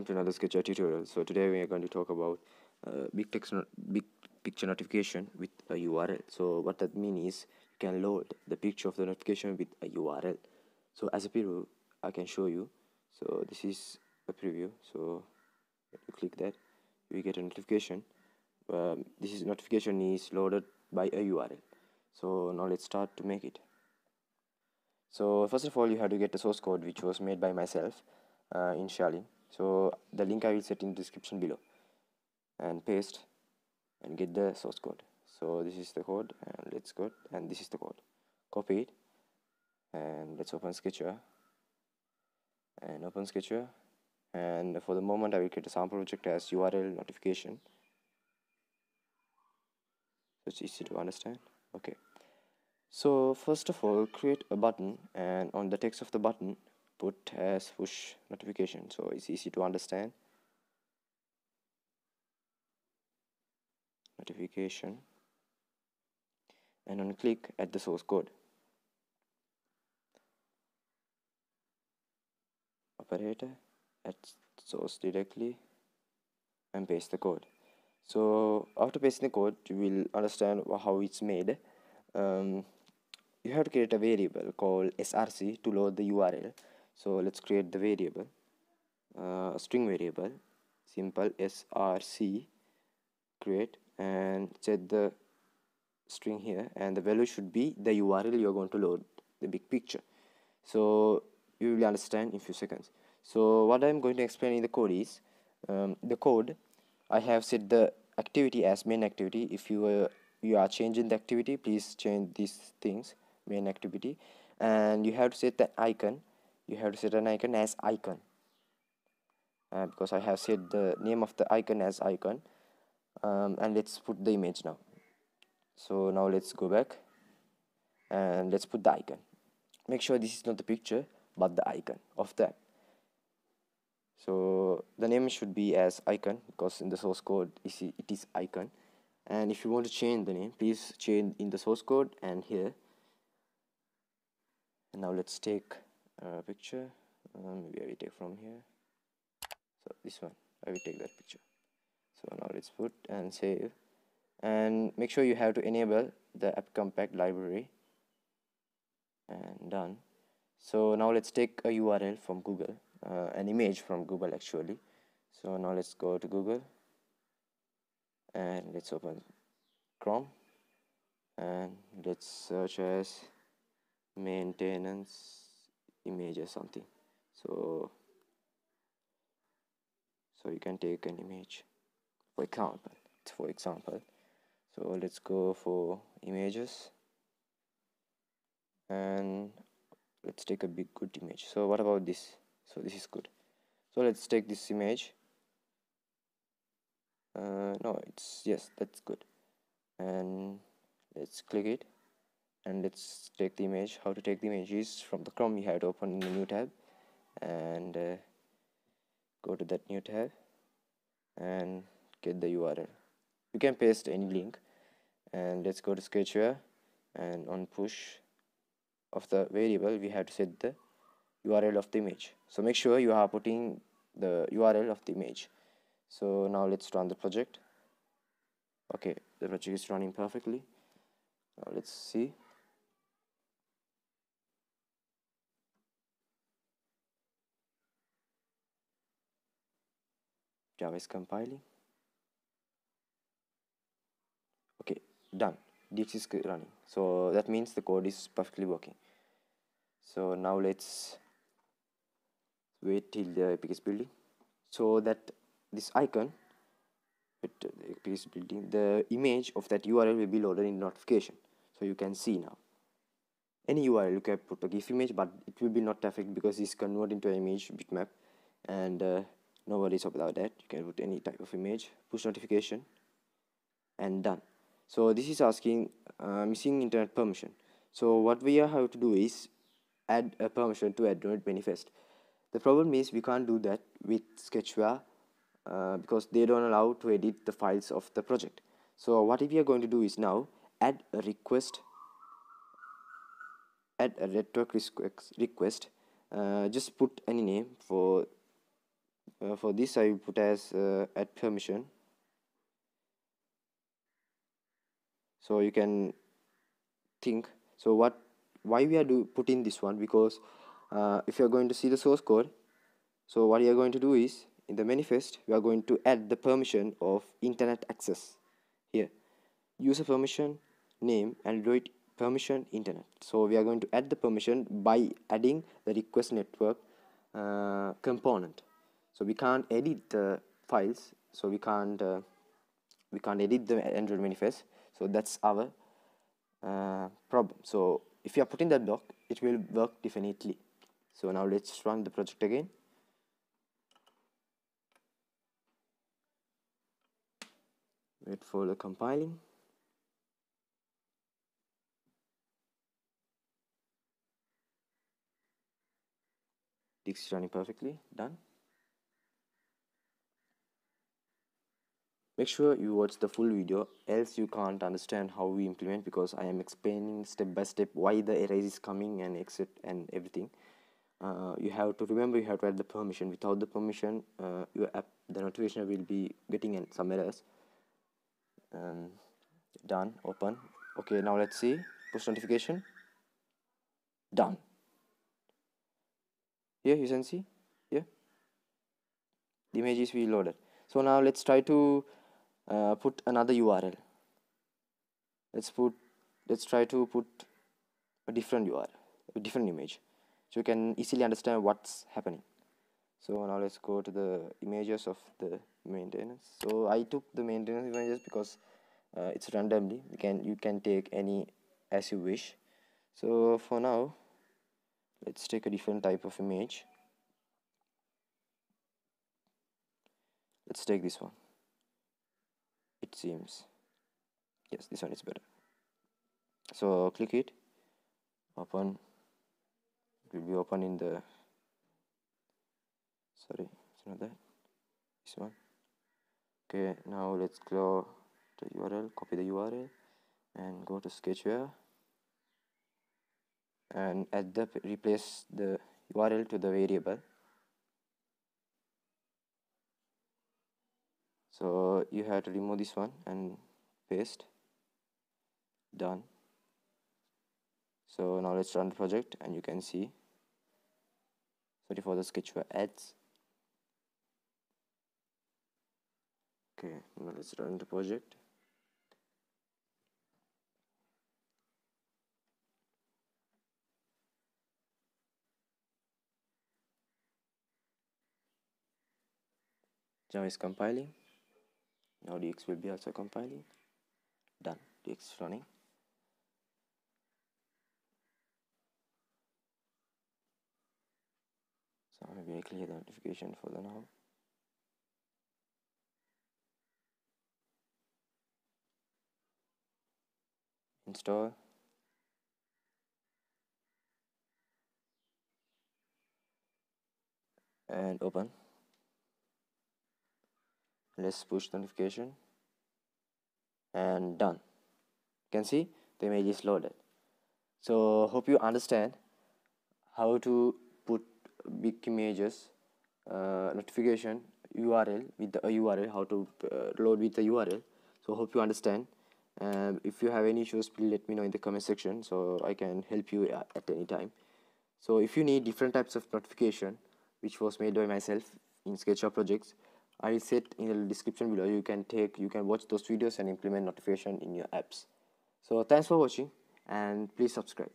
welcome to another Sketchware tutorial. So today we are going to talk about uh, big text big picture notification with a URL. So what that means is you can load the picture of the notification with a URL. So as a preview, I can show you. So this is a preview. So you click that, you get a notification. Um, this is notification is loaded by a URL. So now let's start to make it. So first of all, you have to get the source code which was made by myself uh, in Sharelin. So the link I will set in the description below and paste and get the source code. So this is the code and let's go and this is the code. Copy it and let's open Sketchware and open Sketchware and for the moment I will create a sample project as URL notification. So it's easy to understand. Okay. So first of all create a button and on the text of the button put as push notification so it's easy to understand. Notification. And on click at the source code. Operator at source directly and paste the code. So after pasting the code you will understand how it's made. Um, you have to create a variable called src to load the url so let's create the variable uh, string variable simple src create and set the string here and the value should be the url you're going to load the big picture. So you will understand in few seconds. So what i'm going to explain in the code is um, the code i have set the activity as main activity. If you uh, you are changing the activity please change these things main activity. And you have to set the icon you have to set an icon as icon. Uh, because I have set the name of the icon as icon. Um, and let's put the image now. So now let's go back and let's put the icon. Make sure this is not the picture but the icon of that. So the name should be as icon because in the source code it is icon. And if you want to change the name please change in the source code and here. And now let's take a picture. Um, maybe I will take from here. So this one I will take that picture. So now let's put and save. And make sure you have to enable the AppCompat library. And done. So now let's take a URL from Google uh, an image from Google actually. So now let's go to Google. And let's open Chrome. And let's search as maintenance image or something. So so you can take an image for example for example. So let's go for images. And let's take a big good image. So what about this? So this is good. So let's take this image. Uh, no it's yes that's good. And let's click it and let's take the image how to take the image is from the chrome. You have to open a new tab and uh, go to that new tab and get the url you can paste any link and let's go to sketchware and on push of the variable we have to set the url of the image. So make sure you are putting the url of the image. So now let's run the project. Okay the project is running perfectly. Now let's see Java is compiling. Okay done. DX is running. So that means the code is perfectly working. So now let's wait till the epic is building. So that this icon with the epic is building the image of that url will be loaded in notification. So you can see now. Any url you can put a gif image but it will be not affected because it's converted into an image bitmap. And uh, no worries about that. You can put any type of image push notification and done. So this is asking uh, missing internet permission. So what we have to do is add a permission to android manifest. The problem is we can't do that with sketchware uh, because they don't allow to edit the files of the project. So what we are going to do is now add a request add a network request uh, just put any name for uh, for this I will put as uh, add permission. So you can think so what why we are do putting this one? Because uh, if you are going to see the source code so what you are going to do is in the manifest we are going to add the permission of internet access. Here user permission name android permission internet. So we are going to add the permission by adding the request network uh, component so we can't edit the files. So we can't uh, we can't edit the android manifest. So that's our uh, problem. So if you are putting that block it will work definitely. So now let's run the project again. Wait for the compiling. Is running perfectly. Done make sure you watch the full video else you can't understand how we implement because I am explaining step by step why the error is coming and exit and everything. Uh, you have to remember you have to add the permission. Without the permission uh, your app the notification will be getting in some errors. Um, done open. Okay now let's see. Push notification. Done. Here you can see. Here. The image is reloaded so now let's try to uh, put another URL let's put let's try to put a different URL a different image so you can easily understand what's happening. So now let's go to the images of the maintenance. So I took the maintenance images because uh, it's randomly you can you can take any as you wish. So for now let's take a different type of image. Let's take this one it seems. Yes this one is better. So click it. Open. It will be open in the sorry it's not that this one. Okay now let's go to url copy the url and go to sketchware. And add the replace the url to the variable so you have to remove this one and paste. Done. So now let's run the project and you can see. Sorry for the sketchware ads. Okay now let's run the project. Java is compiling now dx will be also compiling. Done. Dx running. So maybe I clear the notification for the now. Install. And open let's push notification. And done. You can see? The image is loaded so hope you understand how to put big images uh, notification url with the url how to uh, load with the url so hope you understand. If you have any issues please let me know in the comment section so i can help you at any time. So if you need different types of notification which was made by myself in sketchware projects I will set in the description below. You can take you can watch those videos and implement notification in your apps. So thanks for watching and please subscribe